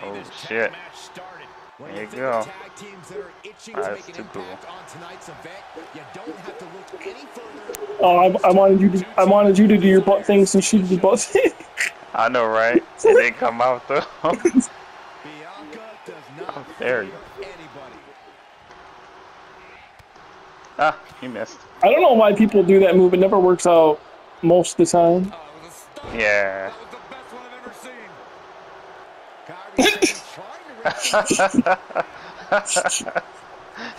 Oh shit. There you go. That's too cool. Oh, I, I wanted you to I wanted you to do your butt things and she did the butt thing. I know, right? It didn't come out though. oh, there you go. Ah, he missed. I don't know why people do that move. It never works out most of the time. Yeah. that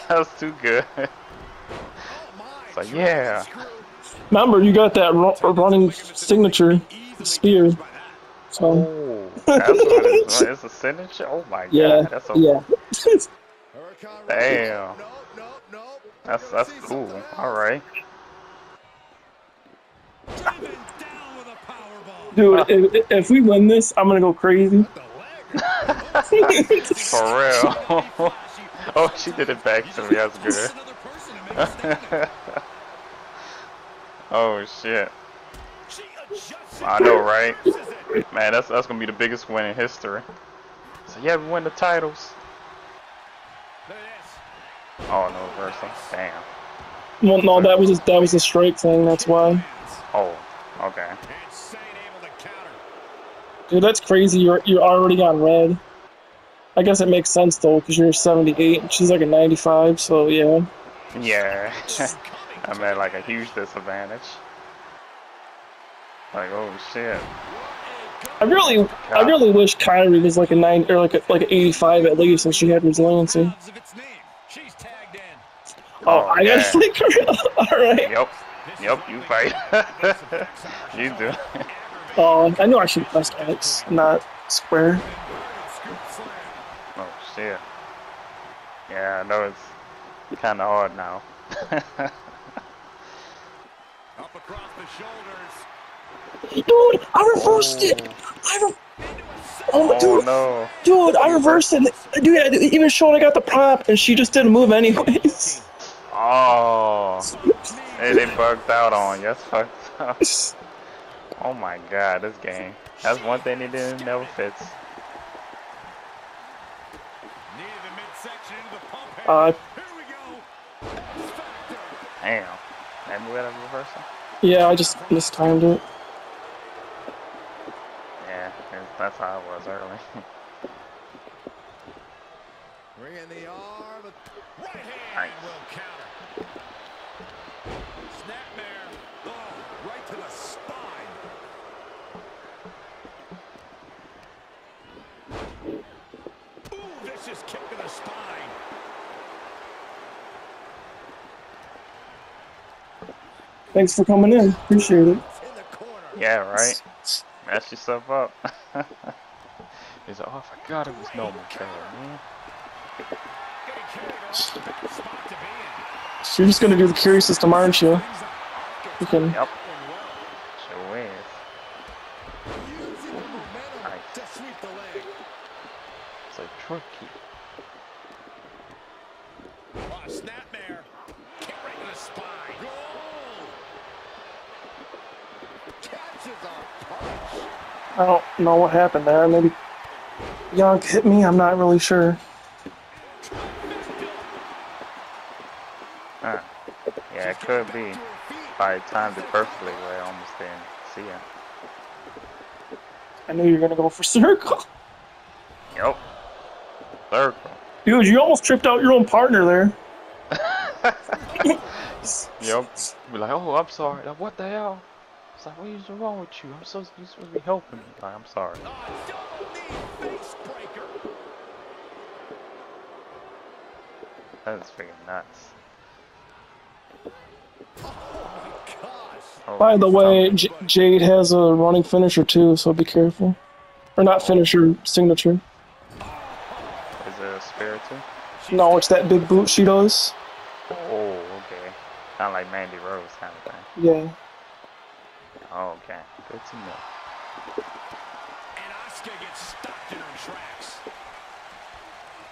was too good. It's like, yeah. Remember, you got that ru running signature spear. So. Oh, that's it is. It's a signature? Oh my yeah, god. That's yeah. Damn. That's, that's cool. Alright. Dude, if, if we win this, I'm gonna go crazy. For real. oh, she did it back to me. That's good. oh shit. I know, right? Man, that's that's gonna be the biggest win in history. So yeah, we win the titles. Oh no, Versa. Damn. Well, no, that was a, that was a strike thing. That's why. Oh, okay. Dude, that's crazy. You're you're already on red. I guess it makes sense though, because you're 78 and she's like a 95. So yeah. Yeah. I'm at like a huge disadvantage. Like oh shit. I really, I really wish Kairi was like a nine or like a, like an 85 at least, and she had resiliency. Oh, Oh, I yeah. gotta flick her. All right. Yep. Yep, you fight. you do. Oh, I knew I should press X, not square. Oh shit. Yeah, I know it's kind of hard now. Dude, I reversed it. I re- oh, oh dude, no. dude, I reversed it. Dude, I even showed I got the prop, and she just didn't move anyways. Oh. Hey, they bugged out on you. That's fucked up. Oh my god, this game. That's one thing they didn't never fits. Uh, Damn. That move out of reversal? yeah, I just mistimed it. Yeah, that's how it was early. Bringing the arm. Right hand Nice. will counter. Snapmare. Oh, right to the spine. Ooh, vicious kick to the spine. Thanks for coming in. Appreciate it. In the corner. yeah, right? Mess yourself up. He's like, oh, I forgot it was normal carry, man. Getting carried off. Spot to be in. So you're just gonna do the carry system, aren't you? You can. Yep. Sure is. Using the momentum Nice. to sweep the leg. It's a tricky. Oh, snapmare. Kick right to the spine. Goal. Catches a punch. I don't know what happened there. Maybe Yonk hit me. I'm not really sure. Huh. Yeah, it could be. I timed it perfectly where I almost didn't see it. I knew you were gonna go for circle. Yep. Circle. Dude, you almost tripped out your own partner there. Yep. Be like, oh, I'm sorry. Like, what the hell? It's like, what is wrong with you? I'm so you supposed to be helping me. Like, I'm sorry. Double knee face breaker. That is freaking nuts. Oh my gosh. By the way. J- Jade has a running finisher too, so be careful. Or not finisher, signature. Is it a spirit too? No, it's that big boot she does. Oh, okay. Kind of like Mandy Rose kind of thing. Yeah. Oh, okay. Good to know. And Asuka gets stopped in her tracks.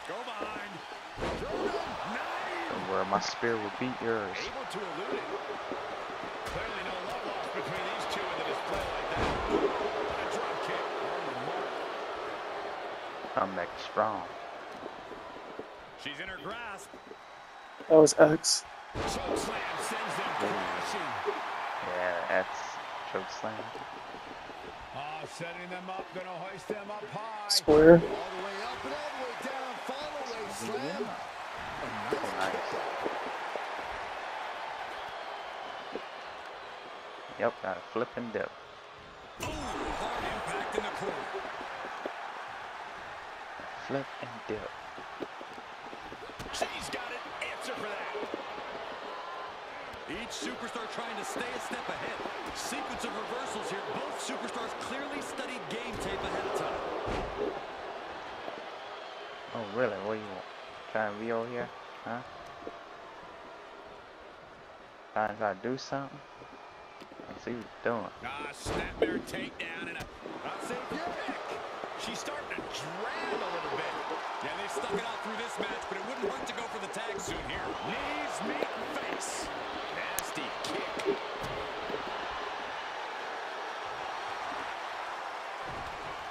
Go behind. Throw it up. Nice. And where my spirit will beat yours. Able to elude it. Clearly no love lost between these two in the display like that. A drop kick on the mark. come back strong. She's in her grasp. That was X. Choke sends them crashing. Yeah, that's choke slam. Oh, setting them up, gonna hoist them up high. Square. All the way up and all the way down. Fall away slam. Oh, nice nice. Yep, got a flip and dip. Ooh, hard impact in the corner. Flip and dip. Each superstar trying to stay a step ahead. Sequence of reversals here. Both superstars clearly studied game tape ahead of time. Oh, really? What you want? Trying to VO here? Huh? Trying to do something? I see what you're doing. Ah, snapmare takedown and a unsafe pick. She's starting to drag a little bit. Yeah, they stuck it out through this match, but it wouldn't hurt to go for the tag soon here. Knees meet face. Nasty kick.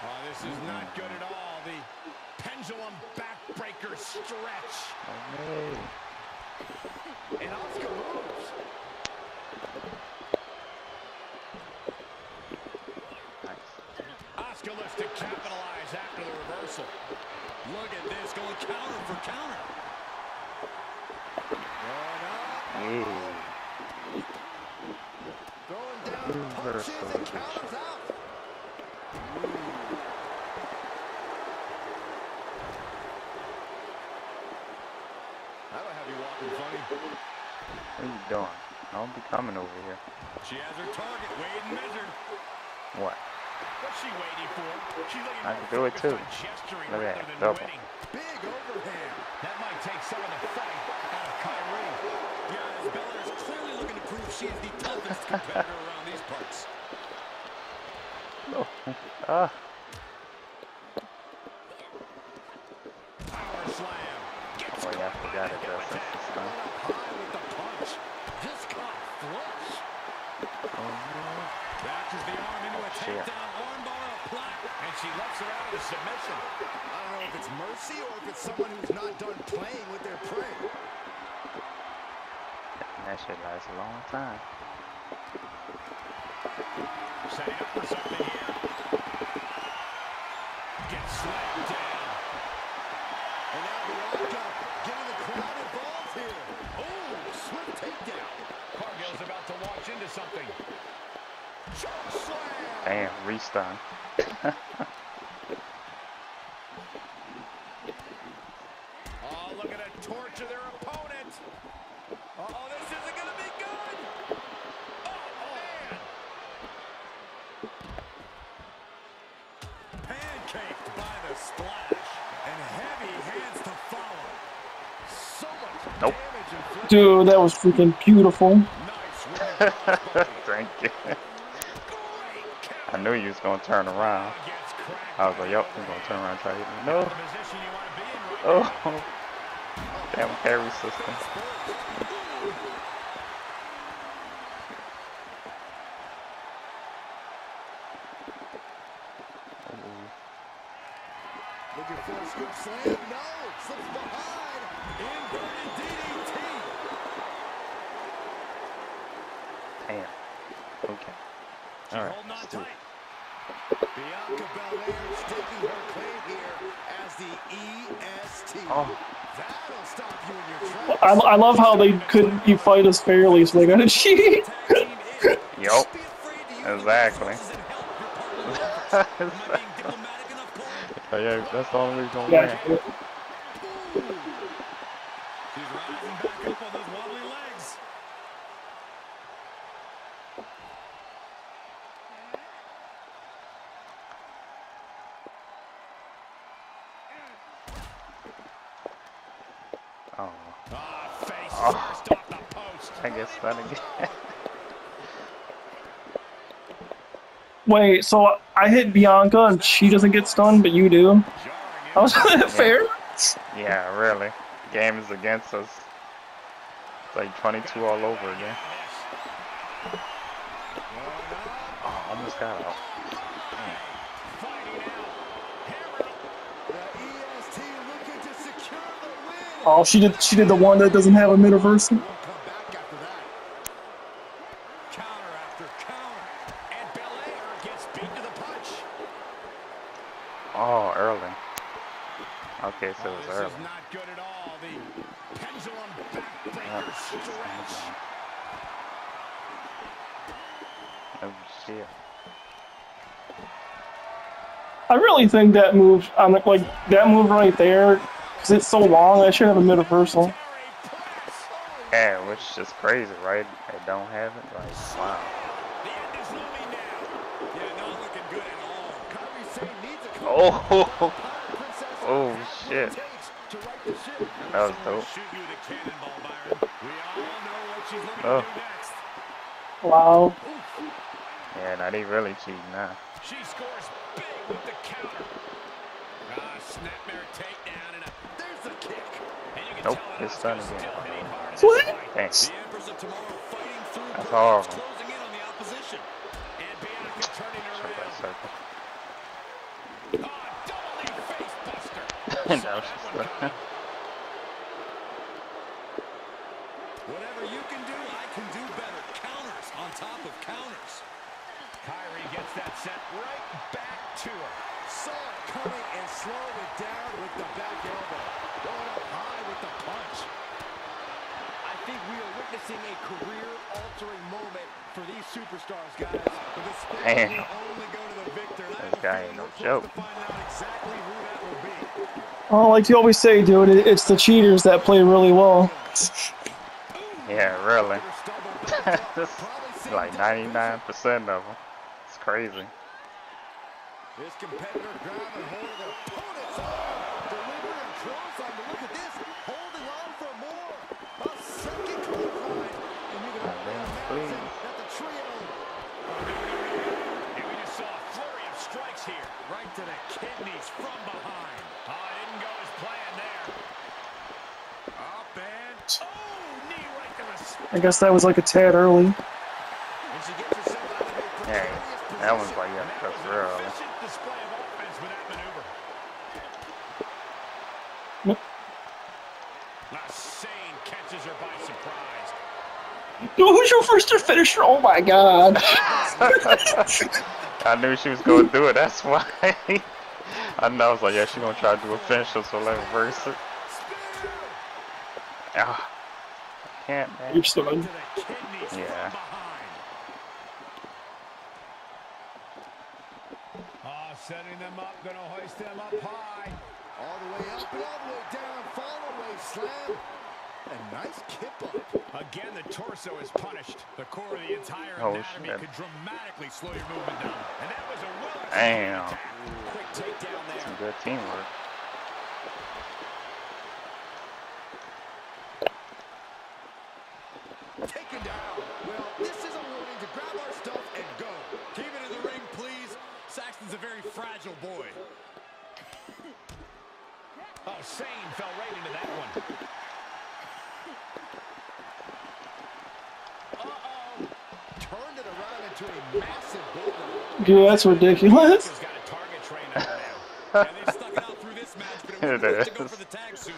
Oh, this is not good at all. The pendulum backbreaker stretch. Okay. And Asuka moves. Nice. Asuka looks to capitalize after the reversal. Look at this, going counter for counter. Going up, Yeah. Throwing down punches and counters out. That'll have you walking funny. What are you doing? Don't be coming over here. She has her target weighed and measured. What? I can do it too. Look at that, double. Big overhand. That might take some of the fight out of Kairi. Yeah, as Belair is clearly looking to prove she is the toughest competitor around these parts. Oh. Ah. Power slam. Gets Oh yeah, I forgot it caught. does that this time. High with the punch. Just caught flush. Batches the arm into a Shit. takedown armbar apply, and she lets her out of the submission. I don't know if it's mercy or if it's someone who's not done playing with their prey. That shit lasts a long time. Setting up for something here. Gets slammed down. And now Bianca getting the crowd involved here. Oh, swift takedown. Cargill's about to launch into something. Choke slam. Damn, restun. Oh, look at her torture their opponent. Uh-oh, this isn't going to be good. Oh, man. Pancaked by the splash. And heavy hands to follow. So much Nope. damage. Dude, that was freaking beautiful. Nice. Thank you. Knew you was gonna turn around. I was like, yep, he's gonna turn around and try to hit me. No. The position you want to be in right Oh. Damn carry system. Looking for a scoop slam. No. Slips behind. Inverted DDT. Damn. Okay. She's All right. holding on Let's do it. tight. Bianca Belair staking her claim here as the EST. Oh. That'll stop you in your tracks. I, I love how they couldn't you fight us fairly, so they gotta cheat. Tag team is. Yup. Just be afraid to use the Exactly. resources and help your partner. Am I being diplomatic enough, Cole? Oh, yeah, that's the only reason gonna Yeah. Wait, so I hit Bianca and she doesn't get stunned, but you do? How is that fair? Yeah, really. Game is against us. It's like 22 all over again. Oh, almost got out. Oh, she did. She did the one that doesn't have a mid version. I really think that move on the, like that move right there, because it's so long. I should have a mid reversal. Terry. Yeah, which is crazy, right? They don't have it. Like, wow. The end is looming now. Yeah, not looking good at all. Kairi Sane needs a Oh, Princess oh has shit. it takes to right the ship. That was dope. Shoot you with a cannonball, Byron. We all know what she's looking Oh. to do next. Wow. Yeah, now they really cheating now. She scores Circle, it's done again. Ah, double knee face buster. that Saw was just one the- coming. Whatever you can do, I can do better. Counters on top of counters. Kairi gets that set right back to her. Saw it coming and slowed it down with the back elbow. Going up high with the punch. I think we are witnessing a career-altering moment for these superstars, guys. But the sport Damn. will only go to the victor. This guy ain't no joke. to finding out exactly who that will be. Oh, like you always say, dude, it's the cheaters that play really well. Yeah, really. Peter stumbled back up. This Probably is seen like 99% of them. It's crazy. This competitor grabbing hold of their opponent's arm, delivering a clothesline. But look at this, holding on for more. A second clothesline, and you can Oh, only man, imagine please. that the trio And we just saw a flurry of strikes here. Right to the kidneys from behind. Oh, it didn't go as planned there. Up and... Oh, knee right to the spine. I guess that was like a tad early. and she gets herself out of a Yeah, that one's position. like, yeah, That that's was an real. efficient display of offense with that maneuver. Yep. Sane catches her by surprise. Dude, who's your first to finisher? Oh my god. I knew she was going to do it. That's why. I know. I was like, yeah, she's going to try to do a finisher, so let her reverse it. Ah, I can't, man. You're still To in. the kidneys Yeah. behind. Oh, setting them up, gonna hoist them up high. All the way up and all the way down, fall away slam. A nice kip up. Again, the torso is punished. The core of the entire Oh, anatomy shit. could dramatically slow your movement down. And that was a well Damn. Quick takedown there. Some good teamwork. Taken down. Well, this is a warning to grab our stuff and go. Keep it in the ring, please. Saxton's a very fragile boy. Oh, Sane fell right into that one. Uh-oh. Turned it around into a massive bulldog. Dude, that's ridiculous. He's got a target train over now. and they've stuck it out through this match, but it It wouldn't hurt to go is. for the tag soon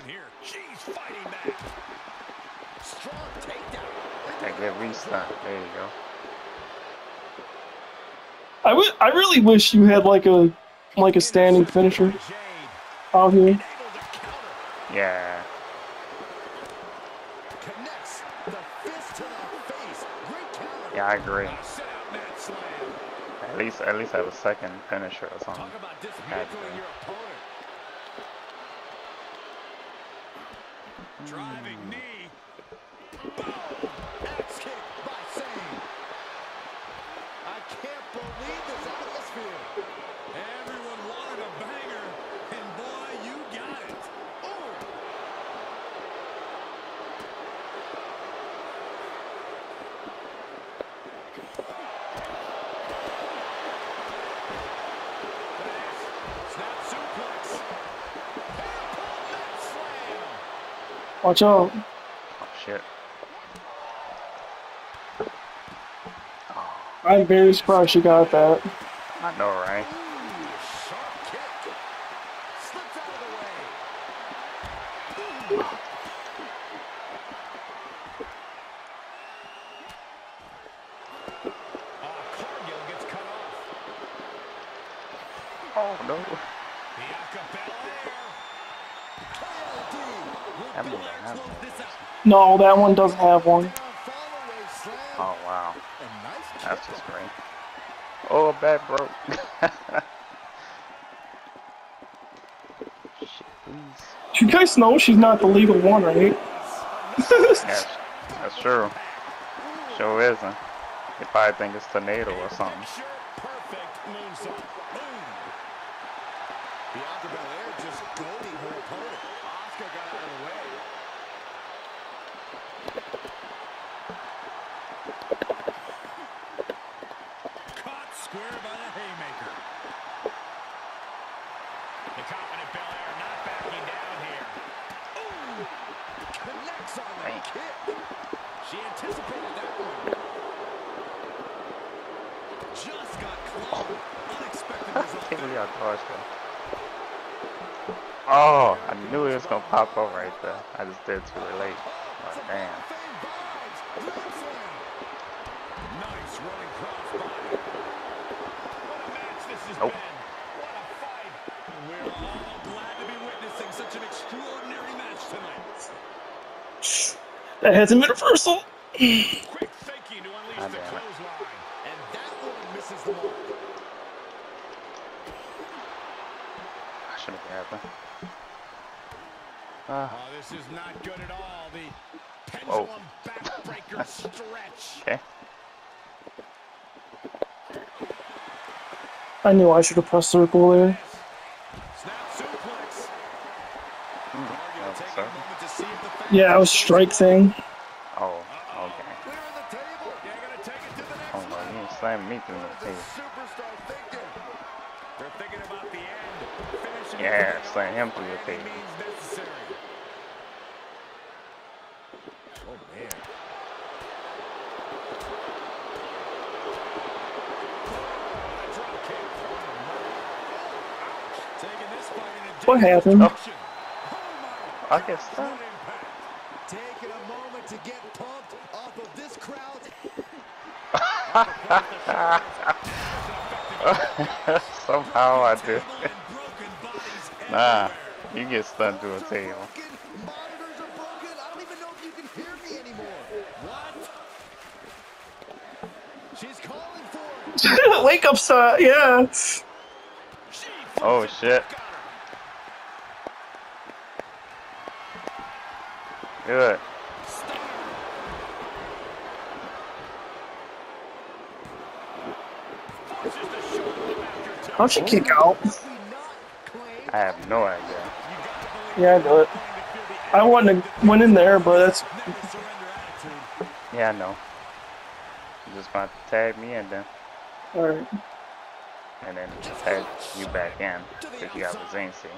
here. She's fighting back. Strong takedown. I get. There you go. I wi- I really wish you had like a like a standing finisher out here. able to counter. Yeah. Connects the fist to the face. Great counter. Yeah, I agree. A sit-out mat slam. At least, at least have a second finisher or something. Talk about Had to dismantling be. your opponent. Driving knee. Axe kick by Sane. I can't believe this atmosphere. Everyone wanted a banger, and boy, you got it. Ooh. Snap suplex. Catapult net slam. Watch out. Oh, shit. I'm very surprised you got that. I know, right? Ooh, sharp kick. Slips out of the way. Ooh. Oh no. Bianca Belair. KO. That Will move Belair has close no this out? No, that one doesn't have one. Down follow-away slam. Oh wow. That's just great. Oh, back broke. You guys know she's not the legal one, right? Yes, that's true. Sure isn't. They probably think it's tornado or something. Picture perfect moonsault. Boom. Bianca Belair just goading her opponent. Asuka got out of the way. Caught square by the haymaker. The confident Belair not backing down here. Connects on the Right. kick. She anticipated that one. Just got close. Unexpected result. Can't believe I dodged that. Oh, I knew it was gonna pop up right there. I too late. Oh, damn. Fame vibes. Grand slam. Nice running crossbody. What a match this has Nope. been. What a fight. We're all glad to be witnessing such an extraordinary match tonight. That has a reversal. Quick thinking to unleash Ah, the damn it. clothesline. And that one misses the mark. I should have grabbed her. Ah, Oh, this is not good at all. The Whoa. pendulum backbreaker stretch. okay. I knew I should have pressed circle there. Snap suplex. Cargill that was taking a something. moment to see if the fans Yeah, it was strike thing. Oh, okay. Clearing the table. They're gonna take it to the next Oh no, you ain't slamming me through the The table. superstar thinking. They're thinking about the end. Finishing Yeah, everything slam off him by through the any table. means necessary. Oh, man. Drop kick. Ouch. Taking this fight in a What dangerous happened? Oh, direction. I guess so. Taking a moment to get pumped off of this crowd. Somehow I Table did. and broken bodies Nah, you get stunned to a table. Broken. Monitors are broken. I don't even know if you can hear me anymore. What? She's calling for it. Wake up, sir. Yeah. Oh shit. back on her. Good. Stunner. Forces the shoulder after two. How'd she kick out? Did we not claim I have no idea. You gotta believe Yeah, I know it. I wouldn't have went in there, but that's never surrender attitude. Yeah, I know. You just about to tag me in then, alright. and then tag you back in because you have a Zincy.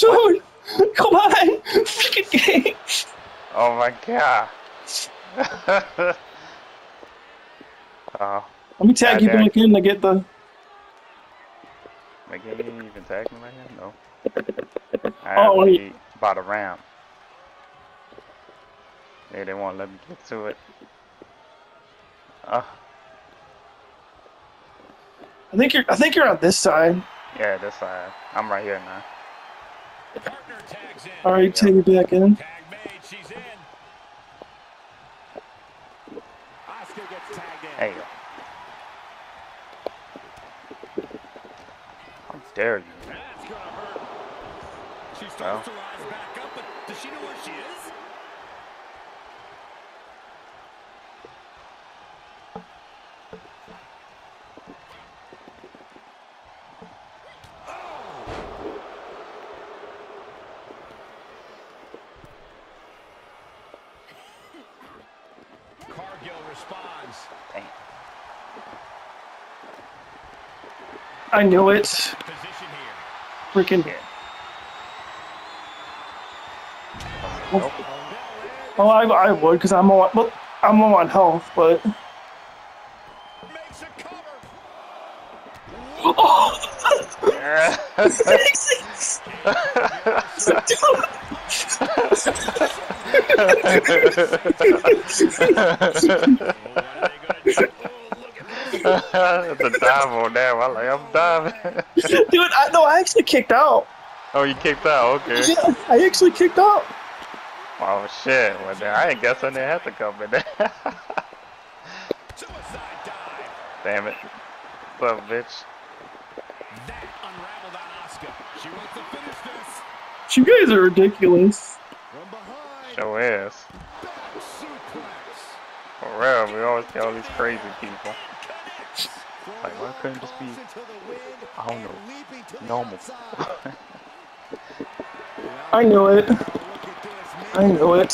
Dude, come on. Freaking game. Oh my god. oh, Let me tag you Goddamn. back in to get the. like you didn't even tag me right here? No. I Oh, wait. by the ramp. They didn't want to let me get to it. Uh, I think you're. I think you're on this side. yeah, this side. I'm right here now. Partner tags in. All right, take me back in. Tag made. She's in. Asuka gets tagged in? There you go. How dare you? That's gonna hurt. She starts Well. to rise back up, but does she know where she is? Cargill responds. Dang. I knew it. Position here. Freaking. Yeah. Oh, oh I, I would, because I'm on. Well, I'm on health, but. Makes a. Oh! it's a dive on that. I'm like, I'm diving. Dude, I no, I actually kicked out. oh, you kicked out. Okay. Yeah, I actually kicked out. Oh shit. Well, then I ain't guess I didn't have to come in there. Suicide dive. Damn it. What's up, bitch? That unraveled on Asuka. She wants to finish this. You guys are ridiculous. Show is. Back. For real, we always get all these crazy people. Like, why couldn't be Into the wind I don't know. leaping to the normal? I knew it. Look at this, I know it.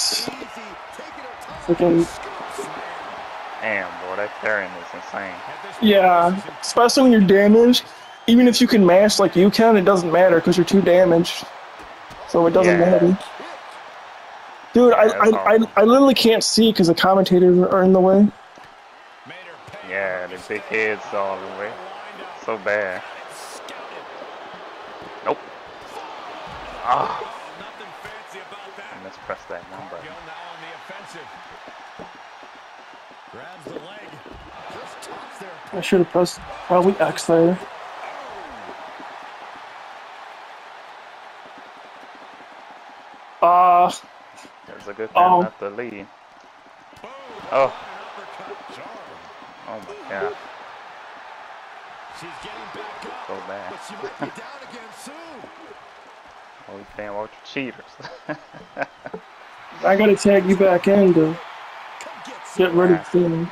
Freaking Damn, boy, that carrying is insane. Yeah. Especially when you're damaged. Even if you can mash like you can, it doesn't matter because you're too damaged. So it doesn't Yeah. matter. Dude, I, I, I. I literally can't see because the commentators are in the way. Made her pay. Yeah, the big heads all the way. So bad. Nope. Ah, Oh, nothing fancy about that. I mispressed that number. Gill now on the offensive. Grabs the leg. Just tops there. I should have pressed probably X there. Uh, It's a good thing Oh. not to lead. Oh. Uppercut. Oh my god. She's getting back up. So But bad. she might be down again soon. Oh, you can't cheaters. I gotta tag you back in to Come get ready get rid of the thing.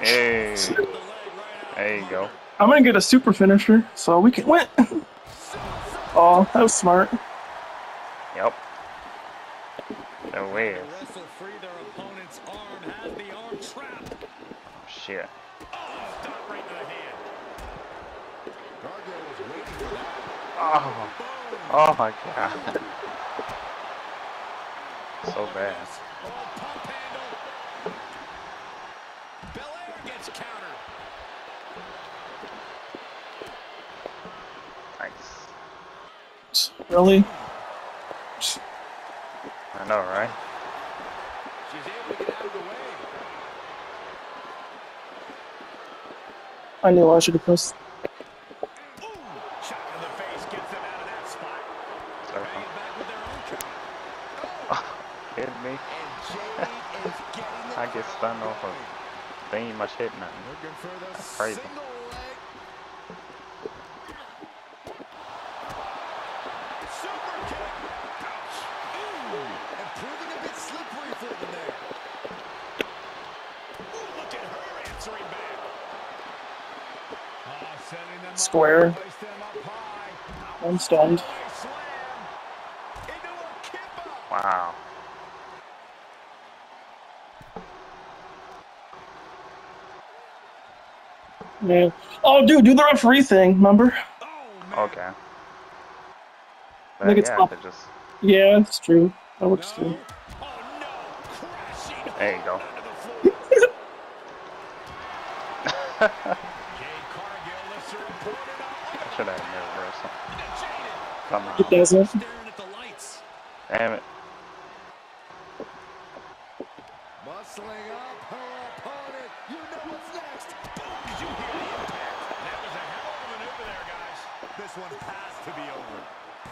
hey, The leg right out. there you go. I'm gonna get a super finisher so we can win. oh, that was smart. Yep. There They is. wrestle free their opponent's arm. Has the arm trapped. Shit. Oh, stop right to the hand. Gargano was waiting that. Oh. Oh my god. So bad. Pump handle. Belair gets countered. Nice. Really? I know, right? She's able to get out of the way. I knew I should have pressed. Ooh, shot in the face gets them out of that spot. Sorry. Bring it back with their own count. Hitting me. And Jade is getting the I get stunned off of. They ain't much hit nothing. Looking for the That's crazy. Square. Place them up high. I'm stunned. Outside slam. Into a kipper. Wow. Yeah. Oh, dude, do the referee thing. Remember? Okay. I think it's yeah, up. just Yeah, it's true. That works too. Oh, no. Crashing There you go. onto the floor. Jade Cargill lifts her opponent up. I should have had reversal. Jaded. Somehow. It doesn't. Staring at the lights. Damn it. Muscling up her opponent. You know what's next. Did you hear the impact? That was a hell of a maneuver there, guys. This one has to be over.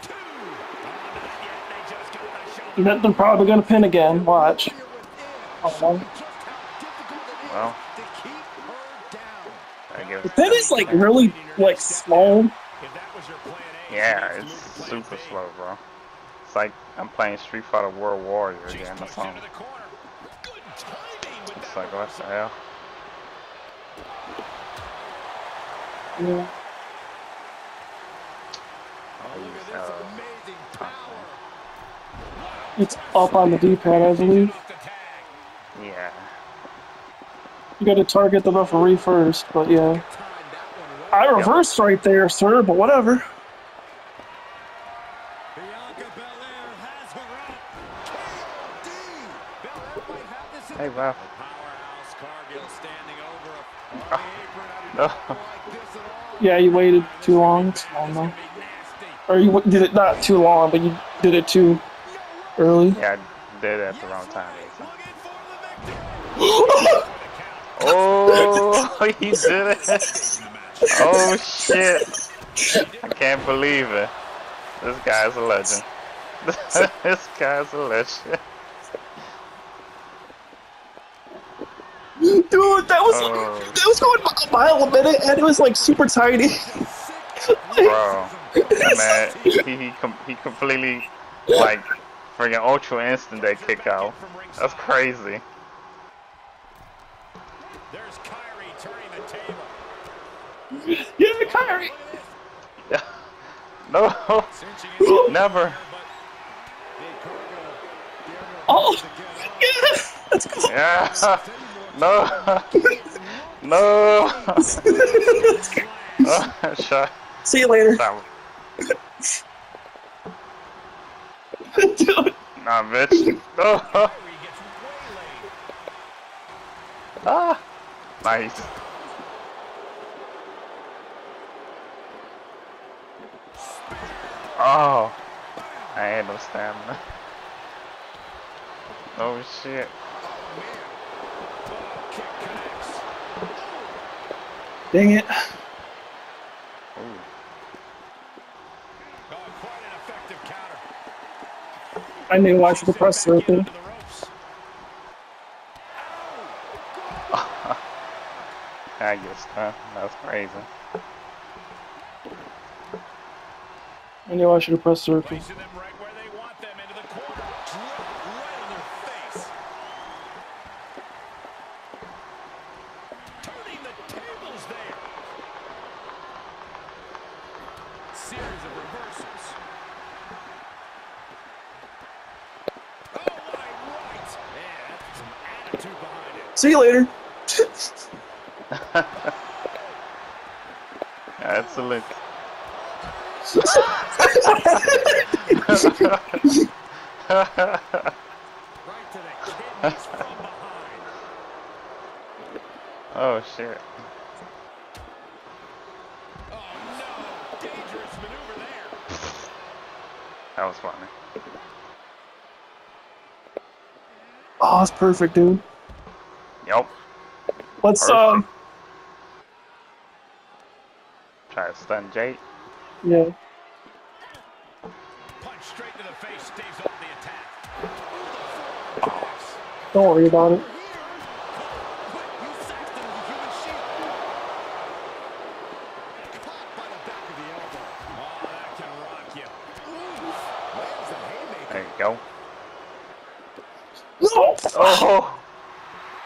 Two. Oh, not yet. They just got the shoulder. They're they're probably gonna pin again. Watch. Here within. Oh, Showing just how difficult it is Well. to keep her down. I give The pin is like really like slow. If that was your plan Yeah, it's to move to plan super slow, bro. It's like I'm playing Street Fighter World Warrior She's again or pushed something. the corner. Good timing with It's like, what the hell? Yeah. I'll Look use, at this uh, amazing power. It's up on the D-pad, I believe. Off yeah. You got to target the referee first, but yeah. Timed that one well. I reversed right there, sir, but whatever. Bianca Belair has her up. KD. Belair might have this in Hey, the ref. Powerhouse Cargill standing over a on the apron. I do No. not like this at all. Yeah, you waited too long. It's fine though. It's gonna be nasty. Or you did it not too long, but you did it too early. Yeah, I did it at the wrong time. Oh, he did it. Oh shit. I can't believe it. This guy's a legend. this guy's a legend. dude, that was Oh. that was going a mile a minute, and it was like super tiny. Bro, man, he, he, com he completely, like, friggin' ultra instant that kick out. That's crazy. There's Kairi turning the table. Yeah, Kairi. no, never. Oh, yeah, let's go. Yeah, no, no. Oh, shot. See you later, dude. Nah, bitch. No. Kairi gets waylaid. Ah, nice. Oh, I ain't no stamina. Oh shit. Dang it. Ooh. Quite an effective counter. I knew I should have pressed circle. Into. I guess uh, that's crazy. I knew I should have pressed circle. Right they want them into the corner. Drop right their face. Turning the tables there. Series of reversals. Oh right! Yeah, that's some attitude behind it. See you later. Excellent. Right to the kidneys from behind. oh shit. Oh no! Dangerous maneuver there. That was funny. Oh, it's perfect, dude. Yep. Let's Perfect. um, Try to stun Jake. yeah. Punch straight to the face, staves off the attack. Don't worry about it. Oh, that can rock you. There you go. No. Oh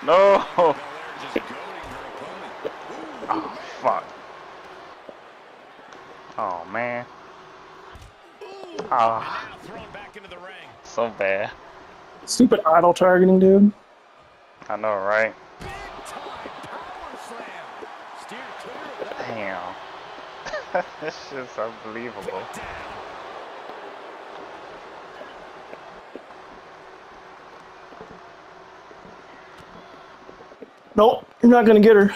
no! Belair just goading her opponent. Oh fuck. Oh man. Ah, Now thrown back into the ring. so bad. Stupid idle targeting, dude. I know, right? Big time power slam. Steer clear of that. Damn. this shit's unbelievable. Nope, you're not gonna get her.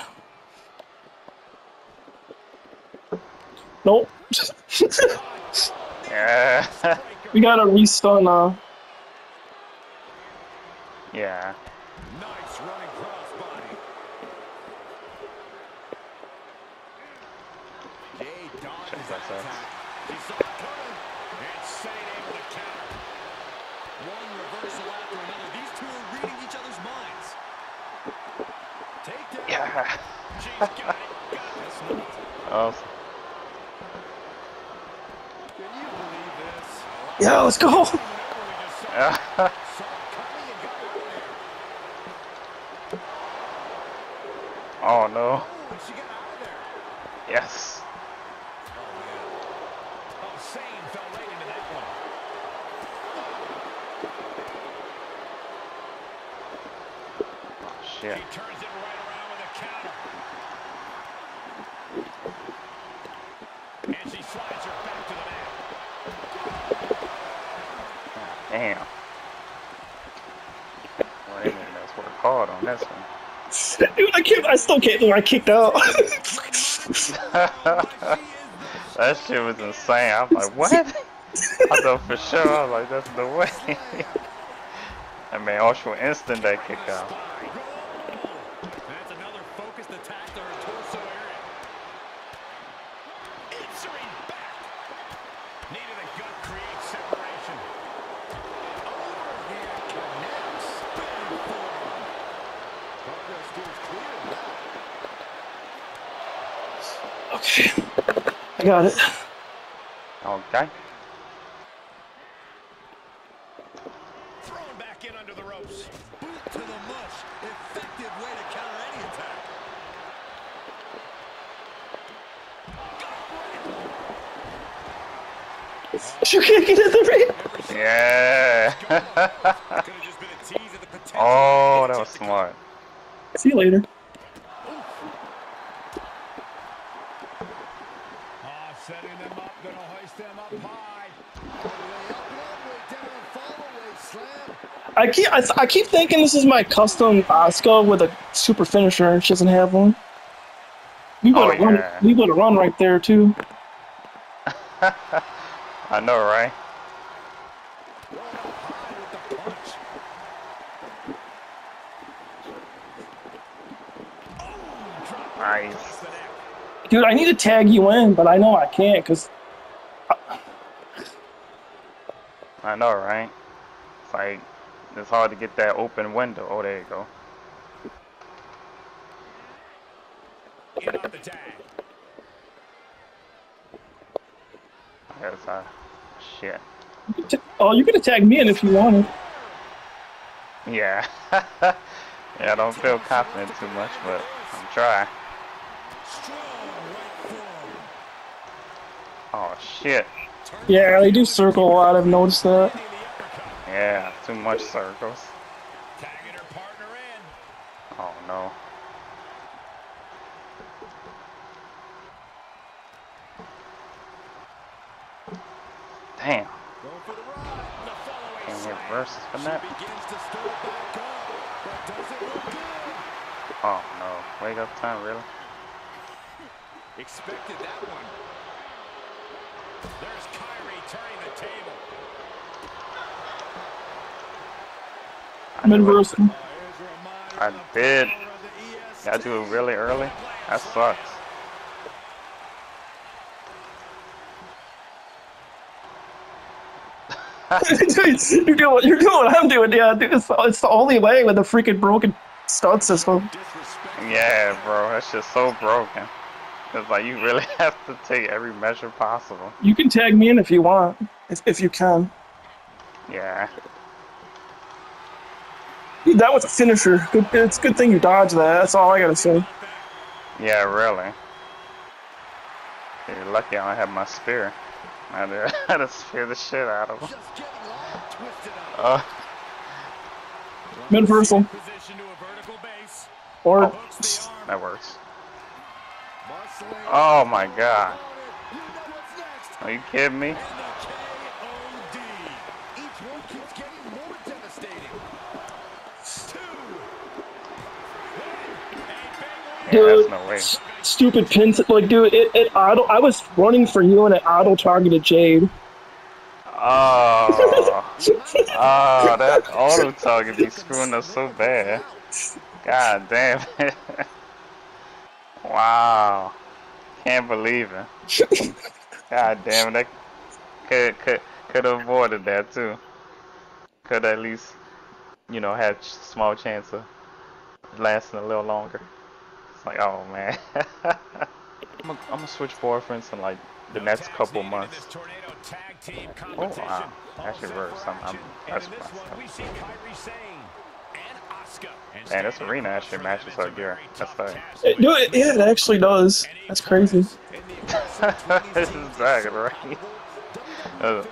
Nope. Yeah. we gotta restun uh yeah. Nice running crossbody. Jay dodges that that attack. He saw it coming and Sane able to counter. One reversal after another. These two are reading each other's minds. Take down. Yeah. She's got it. Got this. Oh, Can you believe this? Yeah, let's go. Whenever we just saw, yeah. saw it coming and got out of there. Oh no. And she got out of there. Yes. Oh, yeah. Oh, Sane fell right into that one. Oh shit. He turns it right around with a counter. And she slides her back to the mat. Damn. Well, they made us work hard on this one. Dude, I can't I still can't believe I kicked out. That shit was insane. I'm like, what? I thought for sure. I was like, that's the way. I mean, Ultra instant that kick out. Got it. Okay. Thrown back in under the ropes. Boot to the mush. Effective way to counter any attack. You can't get in the ring. Yeah. Could have just been a tease of the potential. oh, that was smart. See you later. Ah, setting them up, gonna hoist them up high. Way up one, way down, follow, way slam. I keep I, I keep thinking this is my custom Asuka with a super finisher, and she doesn't have one. We Oh, would have run. yeah. We would have run right there too. I know, right? Run up high with the punch. Nice. Across the neck. Dude, I need to tag you in, but I know I can't because I know, right? It's like it's hard to get that open window. Oh, there you go. In off the tag. That's uh, shit. oh, you could attack me in if you wanted. Yeah. yeah, I don't feel confident too much, but I'm trying. Strong right forearm. Oh shit. Yeah, they do circle a lot. I've noticed that. In the uppercut. Yeah, too much circles. Tagging her partner in. Oh no. Damn. Going for the ride. Can't hit slam. versus for that. Begins to start back up, but does it look good? Oh no. Wake up time, really? Expected that one. There's Kairi turning the table. I knew it. Midverse. Here's a reminder I did. power of the Gotta do it really early. That sucks. you're doing you're doing what I'm doing, yeah, dude. It's, it's the only way with the freaking broken stud system. Yeah, bro. That's just so broken. It's like you really have to take every measure possible. You can tag me in if you want, if, if you can. Yeah. Dude, that was a finisher. Good, it's a good thing you dodged that. That's all I gotta say. Yeah, really. You're lucky I don't have my spear. I had to, I had to spear the shit out of him. Just twisted up. Uh, Midversal. Position to a vertical base. Or Hooks that works. Oh my god. You know what's next. Are you kidding me? And the KOD. Each one keeps getting more devastating. Two. Yeah, dude, no way. s- stupid pins. Like, dude, it, it auto. I was running for you and it auto targeted Jade. Oh. Oh, that auto target be screwing us so bad. God damn it. Wow. Can't believe it. God damn it. That could could could have avoided that too. Could at least, you know, had small chance of lasting a little longer. It's like, oh man. I'm gonna switch boyfriends in like the next couple months. Oh wow, actually works. I'm, I'm that's And in this one, we see Kairi Sane and Asuka. Man, this arena actually matches our gear. That's tight. It, dude, it, yeah, it actually does. That's crazy. this is dragon, right? Uh,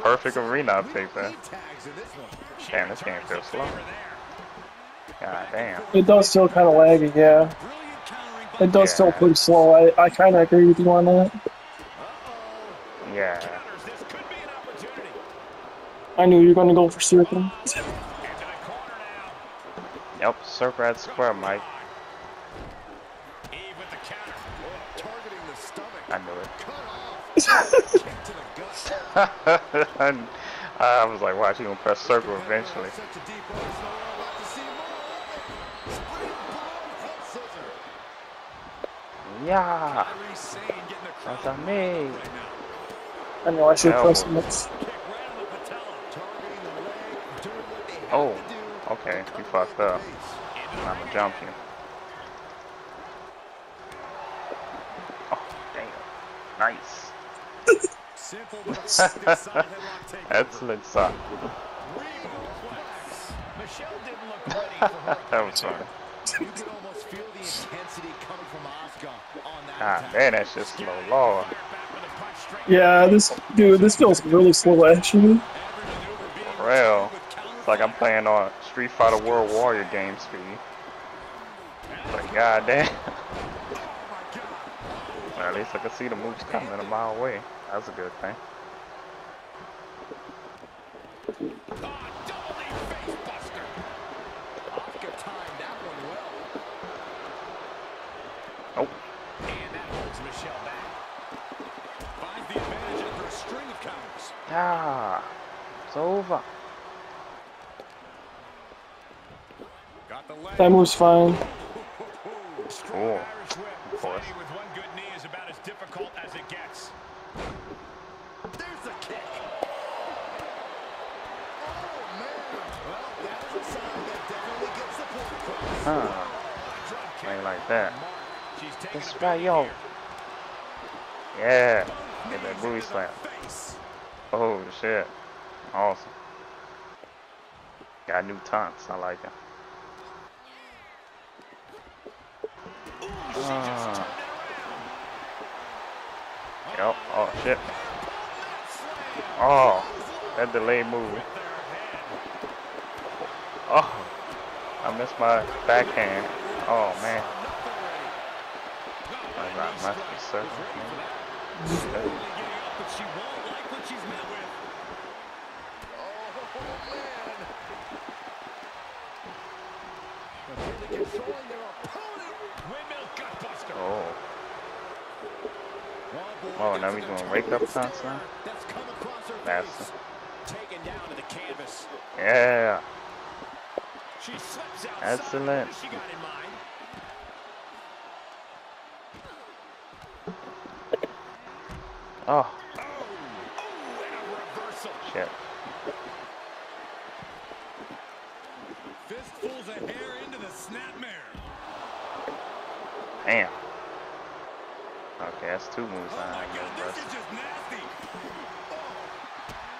perfect arena I picked there. Tags in this one. Damn, this game feels slow. God damn. It does feel kind of laggy, yeah. Brilliant countering by It does Yeah. feel pretty slow. I, I kind of agree with you on that. Yeah. counters. This could be an opportunity. I knew you were going to go for circle. Into the corner now. Yep, circle at square, Mike. Eve with the counter. Targeting the stomach. I knew it. Cut off. Kick to the gut. and uh, I was like, watch, he gonna press circle eventually. Such a deep one, there's no way I'm about to see more. Spring bomb head scissor. Yeah, Kairi Sane getting the crowd that's on me. I know I should Elbow. press him. It's- Kick right on the patella. Targeting the leg, doing what they have Oh, to okay, you fucked up. I'm gonna jump you. Oh, damn. Nice. Simple but effective side headlock takeover. Excellent shot. Reflex. Michelle didn't look ready for her That was funny. Ah, attack. damn, that's just slow, Lord. Yeah, this dude, this feels really slow actually. For real. It's like I'm playing on Street Fighter World Warrior game speed. But goddamn. Well, at least I can see the moves coming a mile away. That's a good thing. Asuka timed that one well. Nope. Ah, a sign that definitely gets the point across. Huh. Drop kick. Ain't like that. Mark. She's taking That's a right, big yo. here. Yeah. Both Get that knees booty into slam. Oh shit. Awesome. Got new taunts. I like it. Ah. Yep. Oh shit. Oh, that delay move. Oh, I missed my backhand. Oh man. I. she won't like what she's met with. Oh, man. Really controlling their opponent. Windmill gutbuster. Oh. Oh, Oh, now that's we a doing wake up determined taunts now? That's come across her That's face. Taken down to the canvas. yeah. She slips outside. Excellent. She got in mind? Oh Oh, and a reversal. shit. Fistfuls of hair into the snapmare. Damn. Okay, that's two moves Oh I my have God, no this is just nasty.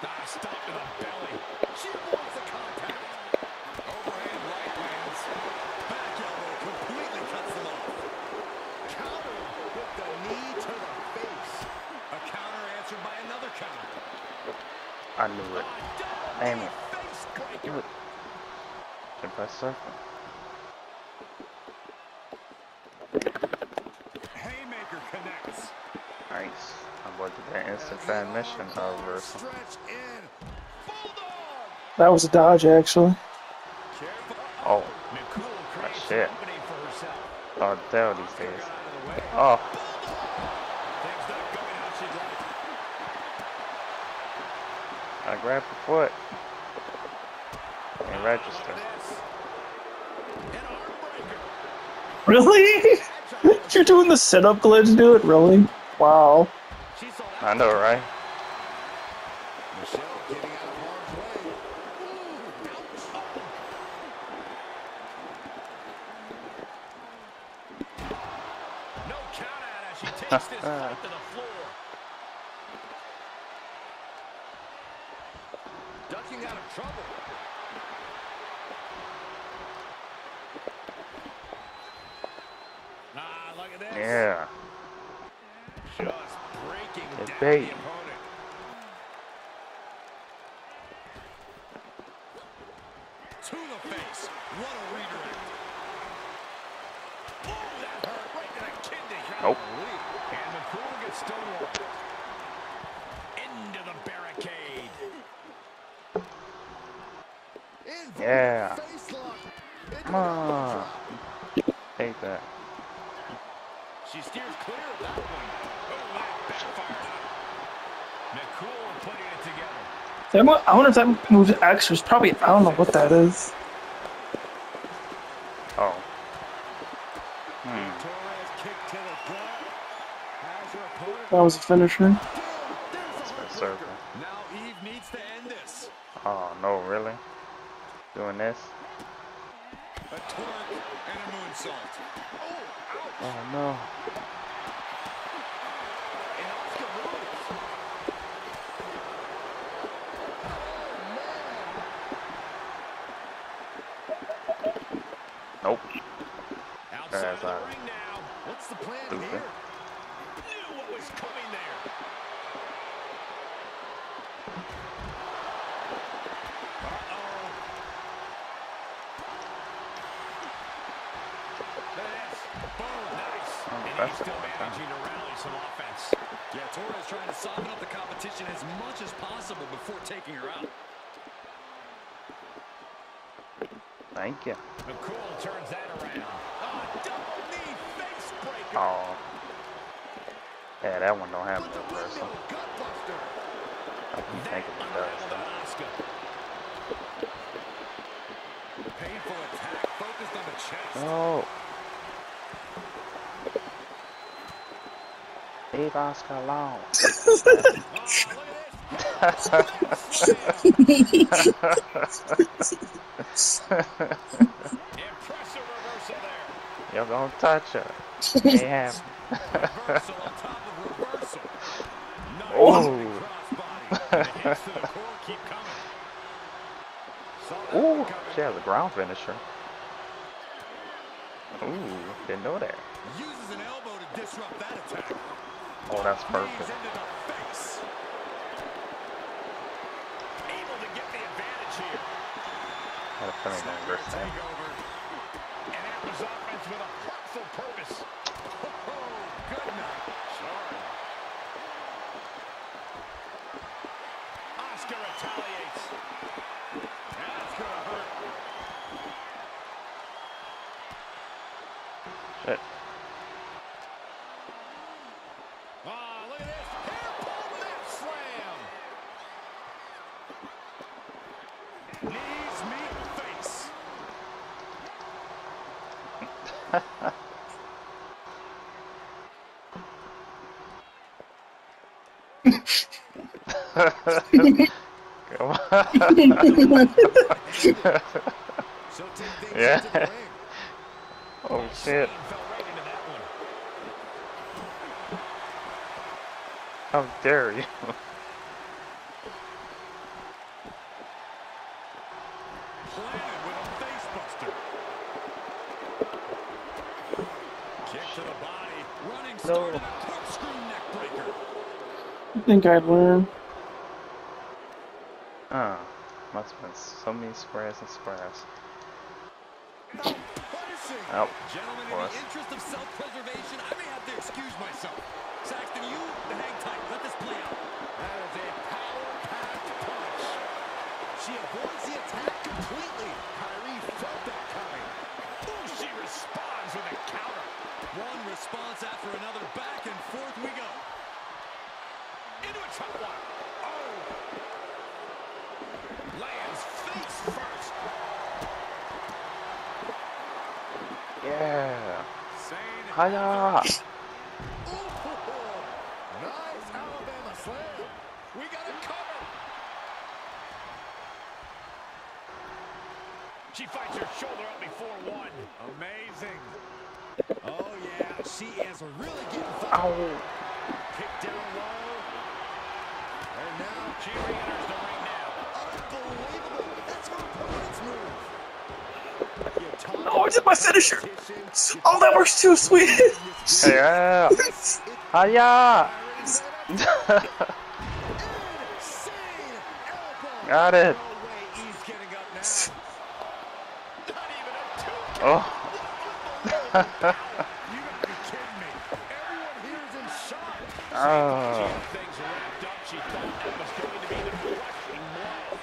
Ah, stop to the belly. She avoids the contact. Overhand right lands. Back elbow completely cuts them off. Counter with the knee to the face. A counter answered by another counter. I knew it. Damn it. Face Do breaker. it. Can press circle. Haymaker connects. Nice. I'm about to get that instant transmission reversal. Stretch in. That was a dodge actually. Careful. Oh, Nicole ah, shit. an opening for herself. hard to tell these days. Got out of the way. Oh, Things not going how. I grabbed the foot. And register. This. An arm breaker. Really? You're doing the sit-up glitch, dude? Really? Wow. I know, right? She steers clear of that one. Oh, that backfired. McCool putting it together. I wonder if that moves X was probably, I don't know what that is. Oh. Hmm. That was a finisher. Oh no, really? Doing this? A twerk and a moonsault. Oh. Oh no. And Asuka moves. Nope. Outside There's of the ring now. What's the plan Stupid. here? Knew what was coming there. Uh-oh. Look at this. Boom. Nice. Oh, And that's he's still managing to rally some offense. Yeah, Torres trying to soften up the competition as much as possible before taking her out. Thank you. McCool turns that around. Oh, double knee face breaker. Oh. Yeah, that one don't have no the reversal. I keep thinking it does. Painful attack focused on the chest. No. Leave Asuka alone. Oh, look at this. Impressive reversal there. You're gonna touch her. Ain't happening. Reversal on top of reversal. Nice Oh. running crossbody. And the hits to the core keep coming. Saw that Ooh, one coming. she has a ground finisher. Ooh, didn't know that. Uses an elbow to disrupt that attack. Oh, that's perfect. Able to get the advantage here. Had a feeling Snapper gonna reverse that. takeover. And Amber's offense with a purpose. Oh, good night. Sorry. Asuka retaliates. That's gonna hurt. Shit. Ah, look at this. Hair pull mat slam. Knees meet face. Come on. She'll take things Yeah. into the ring. oh shit. Fell right into that one. How dare you? Planted with a face buster. Kick to the body. Running started a corkscrew neck breaker. I think I'd learn. Uh, been so many squares and squares. Oh, Gentlemen, in the interest of self-preservation, I may have to excuse myself. Saxton, you hang tight. Let this play out. That is a power-packed punch. She avoids the attack completely. Kairi felt that coming. Ooh, she responds with a counter. One response after another. Back and forth we go. Into a chop block. Oh. Lands face first. Yeah. Sane. Hiya. Ooh, nice Alabama slam. We got a cover. She fights her shoulder up before one. Amazing. Oh, yeah, she is really getting fired. Ow. Did my finisher. competition, Oh, that works too, sweet. Yeah. Hiya. Insane elbow. Got it. Oh. No way Eve's getting up now. Not even a two. Oh. You gotta be kidding me. Everyone here is in shock. Oh. Things wrapped up. She thought that was going to be the crushing blow.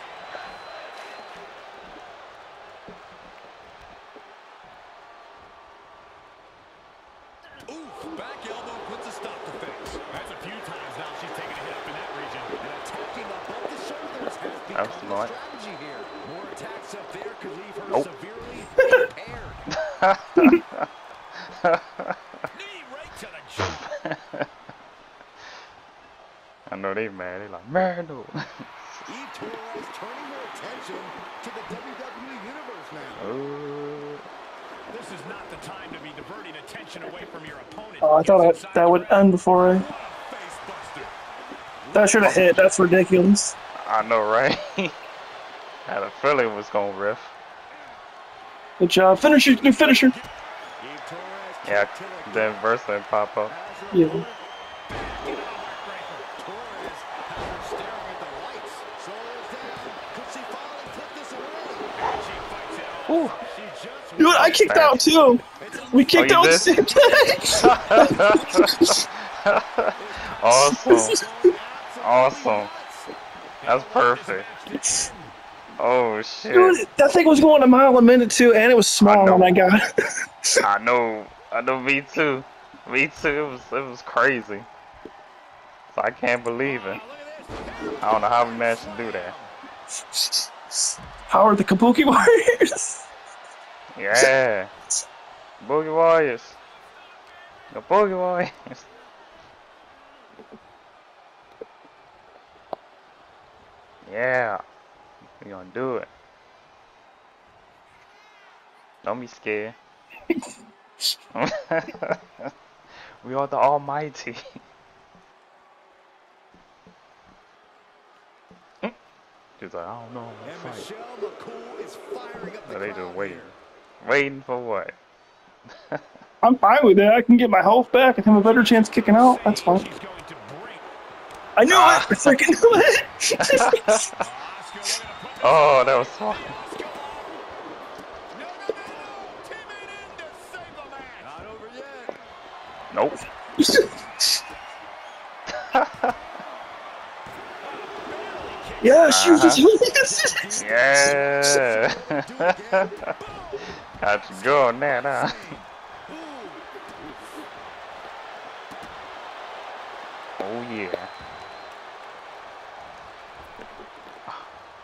Oof, back elbow puts a stop to things. That's a few times now she's taken a hit up in that region. And attacking above the shoulders has That was smart. strategy here. More attacks up there could leave her Nope. severely impaired. Knee right to the chin. I know they mad. They like, man, no. Eve Torres turning her attention to the WWE Universe now. oh, This is not the time to be diverting attention away from your opponent. Oh, I thought that, that would end before I. That should have hit. That's ridiculous. I know, right? Had a feeling it was gonna riff. Good job. Finisher. New finisher. Yeah, then gut. Versa pop up. Yeah. opponent back into the heartbreaker. Torres has her staring at the lights. Shoulders down. Could she finally put this away? She fights it Ooh. off. She just Dude, I kicked out too. We kicked oh, you out did? the same day. awesome. Awesome. That's perfect. Oh shit. Dude, that thing was going a mile a minute too, and it was small know. when I got. I know. I know. Me too. Me too. It was. It was crazy. So I can't believe it. I don't know how we managed to do that. How are the Kabuki Warriors? Yeah. Boogie Warriors. The Boogie Warriors. Yeah. We gonna do it. Don't be scared. we are the Almighty. She's like, I don't know. And Fight. Michelle McCool is up the So they just waiting. Waiting for what? I'm fine with it. I can get my health back and have a better chance kicking out. That's fine. She's going to break. I knew it. I freaking knew it. Asuka looking to put this Oh, that was fun. Asuka. No, no, no. Timid in to save the match. Not over yet. Nope. yeah, she was Uh-huh. just. Yeah. Got you going there now. Oh yeah.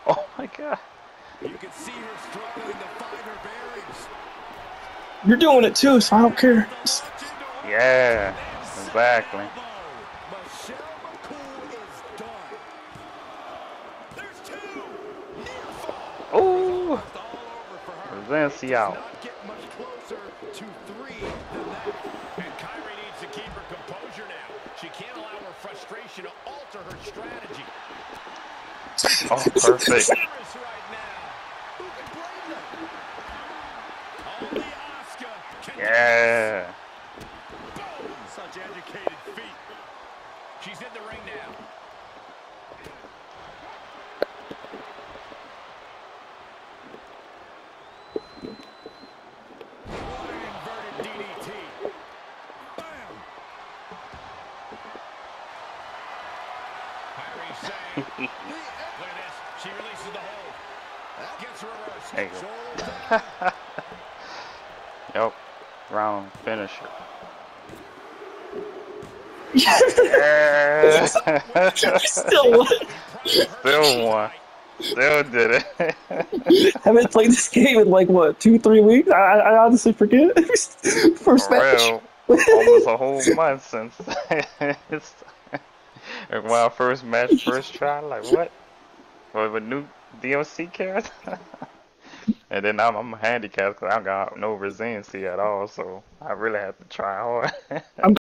Oh my god. You can see her struggling to find her bearings. You're doing it too, so I don't care. Yeah. Exactly. Michelle McCool is done. There's two. Near fall. Oh. All over for her. Resiliency out. Not get much closer to three than that. And Kairi needs to keep her composure now. She can't allow her frustration to alter her strategy. Oh, perfect. Dangerous right now. Who can blame them? Only Asuka Oh, can perfect. Yeah. Boom! Such educated feet. She's in the ring now. What an inverted DDT. Bam. Kairi saying, look at this. She releases the hold. Gets reversed. There you go. Shoulders down. Yep. Round finisher. Yeah. Yeah. Still, Still won. Still did it. I haven't played this game in like what two, three weeks. I, I I honestly forget. First For match. real. Almost a whole month since it's when I first match, first try, like what? For a new DLC character? and then I'm, I'm handicapped because I got no resiliency at all, so I really have to try hard. I'm